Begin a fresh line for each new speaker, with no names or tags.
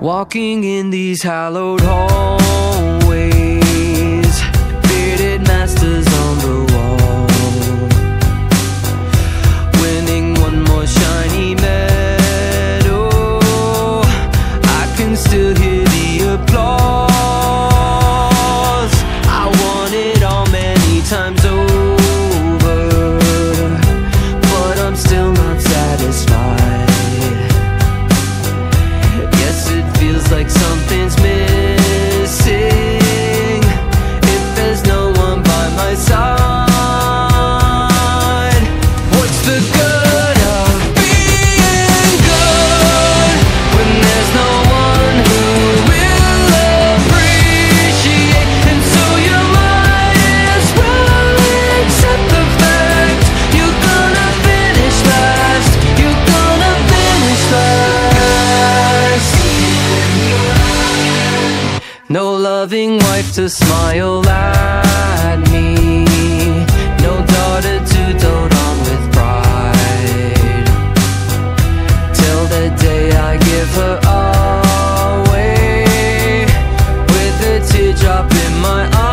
Walking in these hallowed halls. loving wife to smile at me. No daughter to dote on with pride. Till the day I give her away. With a teardrop in my eye.